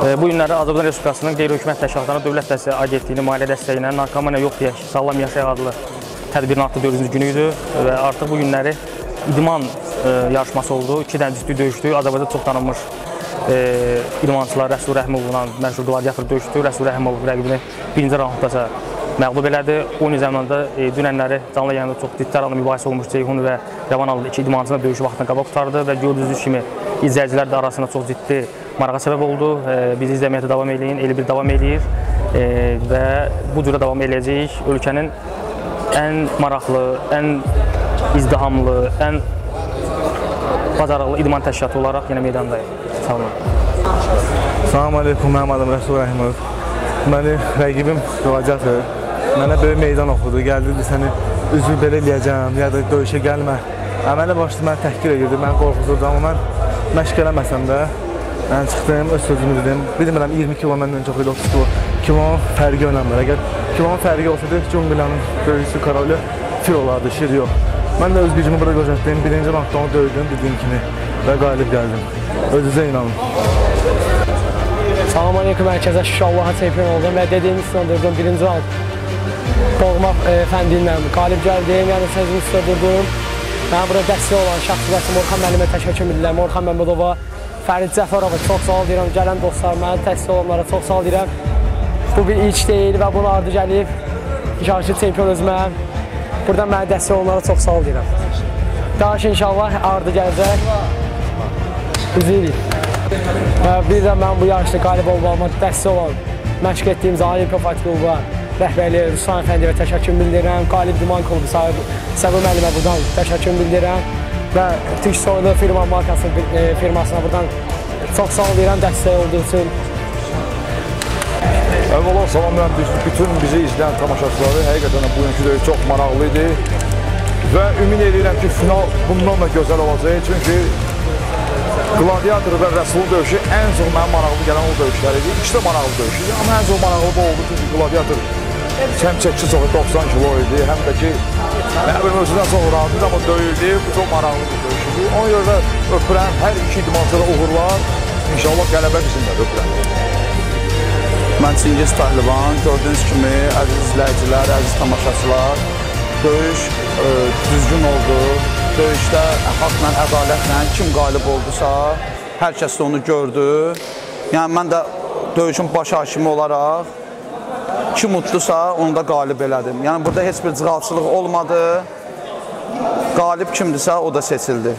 Bu günləri Azərbaycan Respublikasının qeyri-hökumət təşkilatlarına Dövlət Dəstəyi Agentliyinin maliyyə dəstəyi ilə Narkomaniya yox deyək, sağlam yaşayaq adlı tədbirin artıq 4-cü günü idi və artıq bu günləri idman e, yarışması oldu. İki dənə ciddi döyüşdü. Azərbaycan çox tanınmış e, idmançılar Rəsul Rəhimovla məşhur qladiator döyüşdü. Rəsul Rəhimov rəqibini birinci raundda məğlub elədi. Oyun zəmanında e, dünənləri canlı yayında çox ciddi aralı mübahisə olmuş Ceyhun və Rəvan adlı iki idmançının döyüşü vaxtına qabaq tutardı və gördüyünüz kimi izləyicilər də arasında çox ciddi marağa səbəb oldu. Bizi izləməyə də davam eləyin. Elə bir davam eləyir və bu cürə davam eləyəcəyik. Ölkənin ən maraqlı, ən izdihamlı, ən bacarıqlı idman təşkilatı olaraq yenə meydandayıq. Sağ olun. Salam aleykum, mənim adım Rəsul Rəhimov. Məni rəqibim qladiator. Mənə belə meydan oxudu. Gəldi, səni üzvü belə eləyəcəm, ya da döyüşə gəlmə. Əmələ başlı məni təhqir edirdi, məni qorxudurdu, amma mən məşq eləməsəm də mən çıxdım, öz sözümü dedim. Bilmirəm 20 kilo məndən çox idi, 30 kilo. Kilo fərqi önəmli. Əgər kilonun fərqi olsaydı, Cumbilanın döyüşçü Karolyu fil olardı, şir yox. Mən də öz gücümü bura göstərdim. Birinci raundda onu döydüm, dediyim kimi və qalib gəldim. Özünüzə inanın. Salam aleyküm herkese. Şükür Allah'a çempion oldum ve dediğimi sınırdırdım. Birinci round doğma e, fəndiyle qalib gəldim. Yəni sözümü sınırdırdım. Mən burada dəstək olan şəxsi vəsim Orxan müəllimə təşəkkür edirəm. Orxan Məmmədova, Fərid Cəfərova çox sağ ol deyirəm. Gələn dostlar, mənə dəstək olanlara çox sağ ol deyirəm. Bu bir ilk deyil və bunun ardı gəlib. İnşallah ki, çempion özümə. Burada mənə dəstək olanlara çox sağ ol deyirəm. Daha ki, inşallah ardı gələcək. İzləyirik. Və bir də mən bu yarışda qalib olmağıma dəstək olan məşq etdiyimiz Olimpiya Fight Kluba rəhbərliyə Ruslan Əfəndiyevə təşəkkür bildirirəm. Qalib Duman Klubu sahibi Səbir müəllimə buradan təşəkkür bildirirəm. Və Türk Soylu firma markası e, firmasına buradan çox sağ ol deyirəm dəstək olduğu üçün. Əvvəla salamlayıram bütün bizi izləyən tamaşaçıları. Həqiqətən də bugünkü döyüş çox maraqlı idi. Və ümid edirəm ki, final bundan da gözəl olacaq. Çünki Gladiator və Rəsulun döyüşü ən çox mənim maraqlı gələn o döyüşlər idi. İkisi də maraqlı döyüş idi. Amma ən çox maraqlı bu oldu çünki Gladiator həm çəkisi çoxu 90 kilo idi, həm də ki, nə bilim özündən çox razı idi, amma döyüldü. Bu çox maraqlı bir döyüş idi. Ona görə də öpürəm hər iki idmançıda uğurlar. İnşallah qələbə bizim də öpürəm. Mən Çingiz Pəhlivan, gördüyünüz kimi əziz izləyicilər, əziz tamaşaçılar, döyüş ə, düzgün oldu. Döyüşdə haqla, ədalətlə kim qalib oldusa, hər kəs də onu gördü. Yəni mən də döyüşün baş hakimi olaraq kim mutlusa onu da qalib elədim. Yəni burada heç bir cığalçılıq olmadı. Qalib kimdirsə o da seçildi.